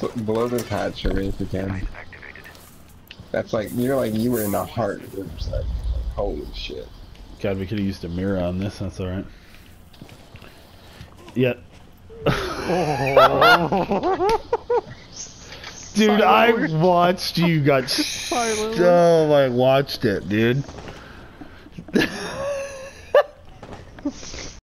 blow this hatch for me if you can. That's like you're like you were in the heart of Riverside. Like, holy shit. God, we could have used a mirror on this. That's all right. Yeah. dude, I watched you got so oh, I watched it, dude.